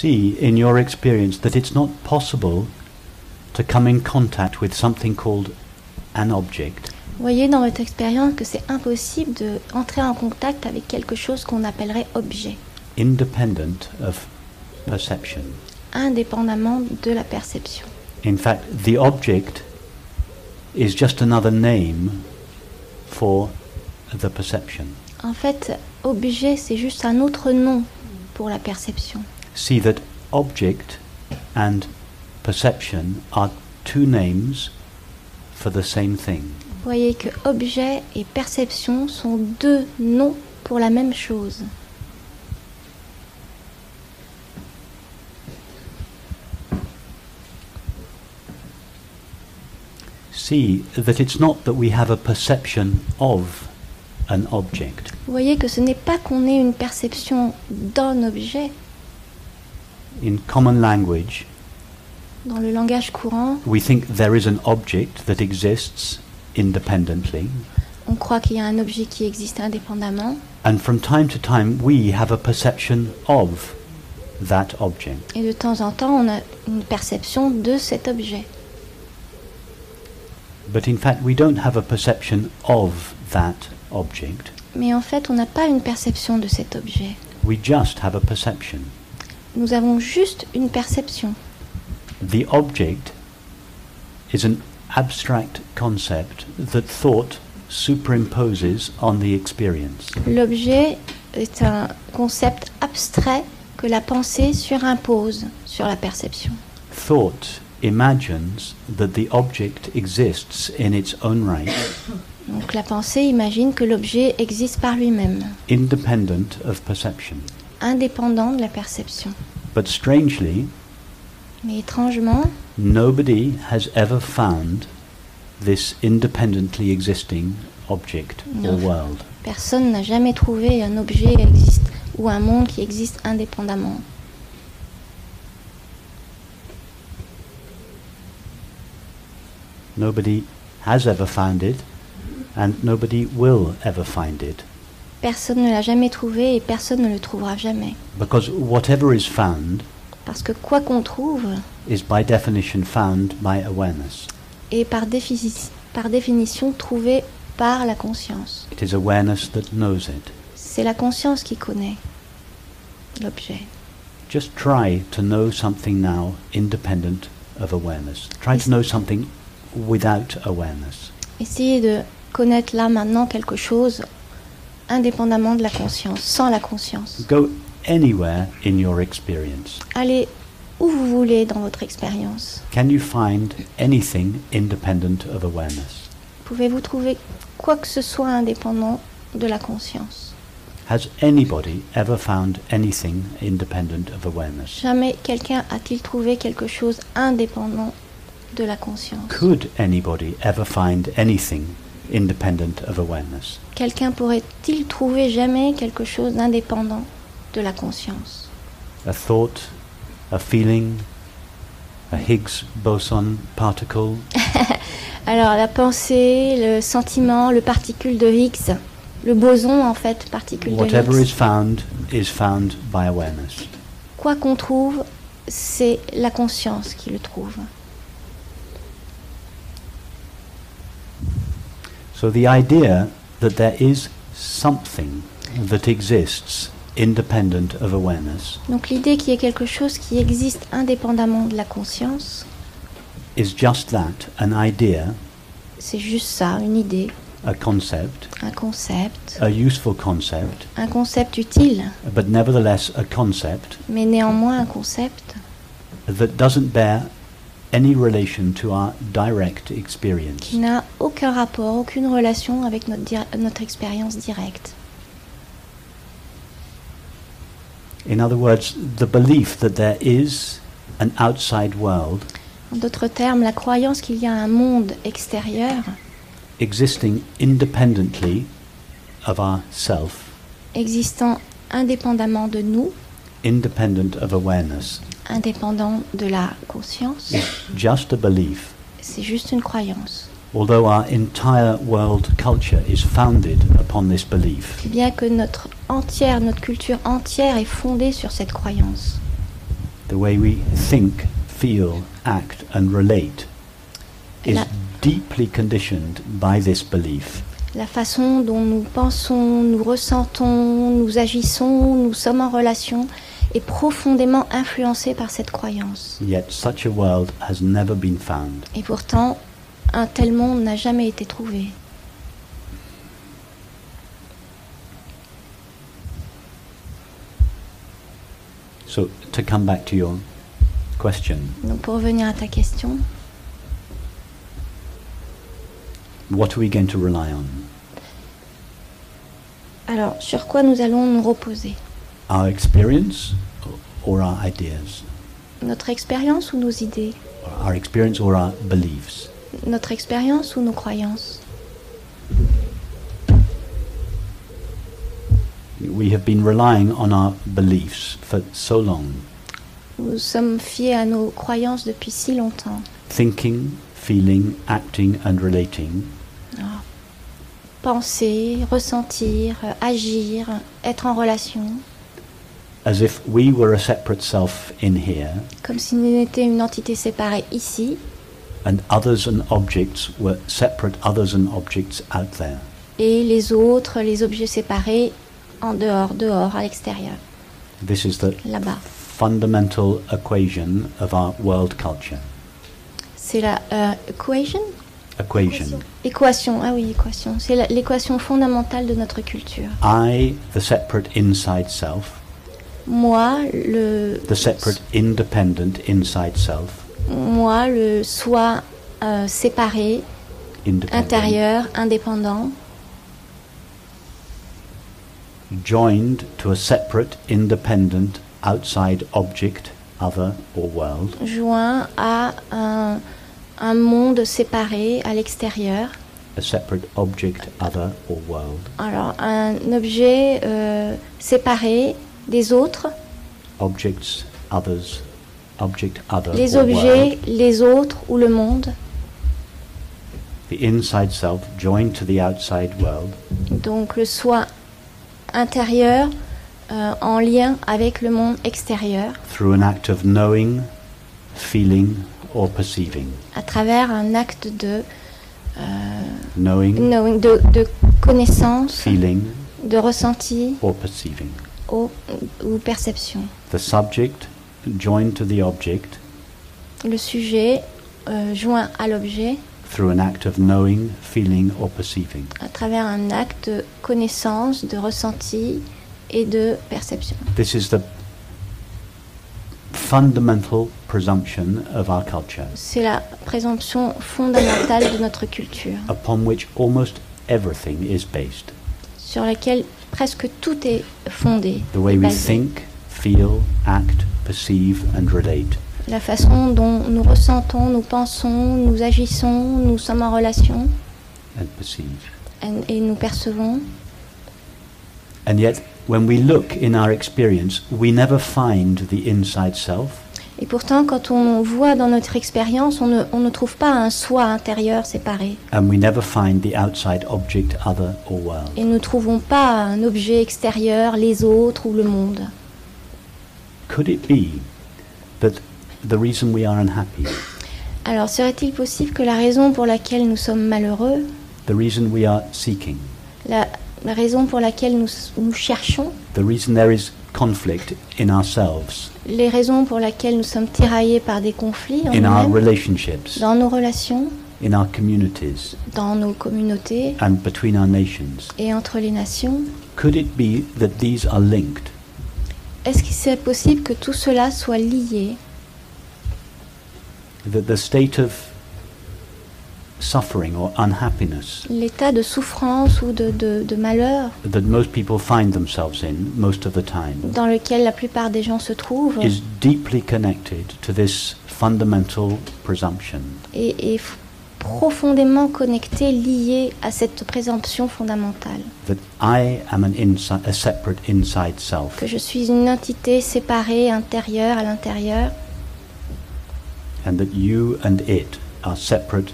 see in your experience that it's not possible to come in contact with something called an object Voyez dans votre expérience que c'est impossible de entrer en contact avec quelque chose qu'on appellerait objet, independent of perception. indépendamment de la perception. In fact, the object is just another name for the perception. En fait, objet, c'est juste un autre nom pour la perception. See that object and perception are two names for the same thing. Voyez que objet et perception sont deux noms pour la même chose. See that it's not that we have a perception of an object. Voyez que ce n'est pas qu'on ait une perception d'un objet. In common language, Dans le langage courant, we think there is an object that exists independently, on croit qu'il y a un objet qui existe indépendamment, and from time to time we have a perception of that object. et de temps en temps, on a une perception de cet objet. But in fact, we don't have a perception of that object. Mais en fait, on n'a pas une perception de cet objet. We just have a perception. Nous avons juste une perception. The object is an abstract concept that thought superimposes on the experience. L'objet est un concept abstrait que la pensée surimpose sur la perception. Thought imagines that the object exists in its own right, Donc la pensée imagine que l'objet existe par lui-même, independent of perception. Indépendant de la perception. But strangely, Mais étrangement, nobody has ever found this independently existing object or world. personne n'a jamais trouvé un objet existe ou un monde qui existe indépendamment. Nobody has ever found it, and nobody will ever find it. Personne ne l'a jamais trouvé et personne ne le trouvera jamais. Because whatever is found Parce que quoi qu'on trouve is by definition found by awareness. est par, défi- par définition trouvé par la conscience. It is awareness that knows it. C'est la conscience qui connaît l'objet. Just try to know something now independent of awareness. Try to know something without awareness. Essayez de connaître là maintenant quelque chose indépendamment de la conscience, sans la conscience. Go anywhere in your experience. Allez où vous voulez dans votre expérience. Can you find anything independent of awareness? Pouvez-vous trouver quoi que ce soit indépendant de la conscience? Has anybody ever found anything independent of awareness? Jamais quelqu'un a-t-il trouvé quelque chose indépendant de la conscience Could anybody ever find anything independent of awareness? Quelqu'un pourrait-il trouver jamais quelque chose d'indépendant de la conscience? A thought, a feeling, a Higgs boson particle, Alors la pensée, le sentiment, le particule de Higgs, le boson en fait, particule de whatever is Higgs. found is found by awareness. Quoi qu'on trouve, c'est la conscience qui le trouve. So the idea that there is something that exists independent of awareness Donc l'idée qu'il y ait quelque chose qui existe indépendamment de la conscience, is just that, an idea, c'est juste ça, une idée, a concept, un concept, a useful concept, un concept utile, but nevertheless a concept mais néanmoins un concept that doesn't bear any relation to our direct qui experience. n'a aucun rapport, aucune relation avec notre, dir- notre expérience directe. In other words, the belief that there is an outside world En d'autres termes, la croyance qu'il y a un monde extérieur existing independently of our self, existant indépendamment de nous, independent of awareness, indépendant de la conscience, is just a belief. c'est juste une croyance. Although our entire world culture is founded upon this belief, Bien que notre entière, notre culture entière est fondée sur cette croyance. The way we think, feel, act, and relate is La- deeply conditioned by this belief. La façon dont nous pensons, nous ressentons, nous agissons, nous sommes en relation est profondément influencée par cette croyance. Yet such a world has never been found. Et pourtant, un tel monde n'a jamais été trouvé. So, to come back to your question, Donc pour revenir à ta question, what are we going to rely on? alors sur quoi nous allons nous reposer? Our experience or our ideas? Notre expérience ou nos idées? Our experience or our beliefs? Notre expérience ou nos croyances? We have been relying on our beliefs for so long, Nous sommes fiés à nos croyances depuis si longtemps. thinking, feeling, acting, and relating Alors, penser, ressentir, agir, être en relation, as if we were a separate self in here comme si nous étions une entité séparée ici and others and objects were separate others and objects out there. et les autres, les objets séparés en dehors, dehors, à l'extérieur, This is the fundamental equation of our world culture. C'est la euh, equation? Equation. Équation, ah oui, équation. C'est l'équation fondamentale de notre culture. I, the separate inside self, Moi, le, the separate independent inside self, moi, le soi euh, séparé, independent, intérieur, indépendant, joined to a separate independent outside object, other or world, joint à un, un monde séparé à l'extérieur. a separate object, other or world, Alors, un objet euh, séparé des autres, objects, others, object, other les objets, les autres ou le monde. the inside self joined to the outside world, Donc, le soi intérieur euh, en lien avec le monde extérieur through an act of knowing, feeling, or perceiving. à travers un acte de, euh, Knowing, knowing, de, de connaissance, feeling, de ressenti or perceiving. Ou, ou perception. The subject joined to the object Le sujet euh, joint à l'objet through an act of knowing, feeling, or perceiving. à travers un acte de connaissance, de ressenti et de perception. This is the fundamental presumption of our culture, C'est la présomption fondamentale de notre culture, upon which almost everything is based. sur laquelle presque tout est fondé. The way we think, feel, act, perceive, and relate. La façon dont nous ressentons, nous pensons, nous agissons, nous sommes en relation and perceive. et et nous percevons. And yet, when we look in our experience, we never find the inside self. Et pourtant, quand on voit dans notre expérience, on ne, on ne trouve pas un soi intérieur séparé. And we never find the outside object, other, or world. Et nous ne trouvons pas un objet extérieur, les autres ou le monde. Could it be that the reason we are unhappy, Alors, serait-il possible que la raison pour laquelle nous sommes malheureux, the reason we are seeking, la, la raison pour laquelle nous, nous cherchons, the reason there is conflict in ourselves, les raisons pour lesquelles nous sommes tiraillés par des conflits en in our nous-mêmes, relationships, dans nos relations, in our communities, dans nos communautés and between our nations? et entre les nations, Could it be that these are linked? est-ce que c'est possible que tout cela soit lié? That the state of suffering or unhappiness L'état de souffrance ou de, de- de malheur that most people find themselves in most of the time dans lequel la plupart des gens se trouvent is deeply connected to this fundamental presumption. profondément connecté, lié à cette présomption fondamentale, that I am an a separate inside self. Que je suis une entité séparée, intérieure, à l'intérieur, and that you and it are separate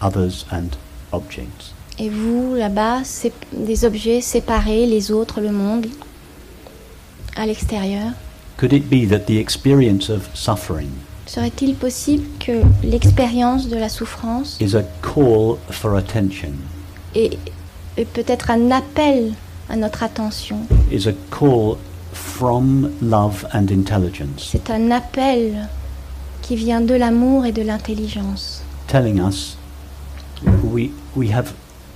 others and objects. et vous, là-bas, c'est des objets séparés, les autres, le monde, à l'extérieur. Could it be that the experience of suffering Serait-il possible que l'expérience de la souffrance is a call for attention, est, est peut-être un appel à notre attention? Is a call from love and intelligence, C'est un appel qui vient de l'amour et de l'intelligence, telling us we, we have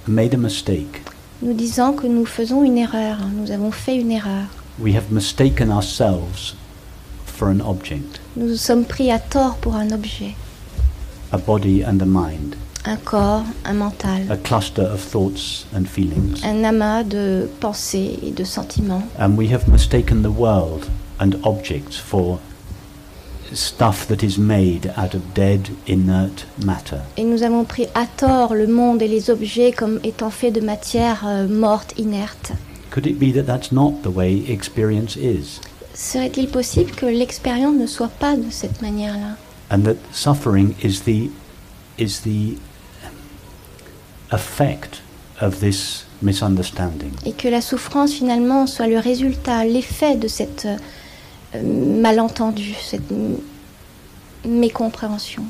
made a mistake. nous disant que nous faisons une erreur, nous avons fait une erreur. We have mistaken ourselves for an object, Nous nous sommes pris à tort pour un objet, a body and a mind, un corps, un a mental, cluster of thoughts and feelings. un amas de pensées et de sentiments. And we have mistaken the world and objects for stuff that is made out of dead, inert matter. Et nous avons pris à tort le monde et les objets comme étant faits de matière euh, morte, inerte. Could it be that that's not the way experience is? Serait-il possible que l'expérience ne soit pas de cette manière-là? And that suffering is the, is the effect of this misunderstanding? et que la souffrance finalement soit le résultat, l'effet de cette euh, malentendu, cette mécompréhension.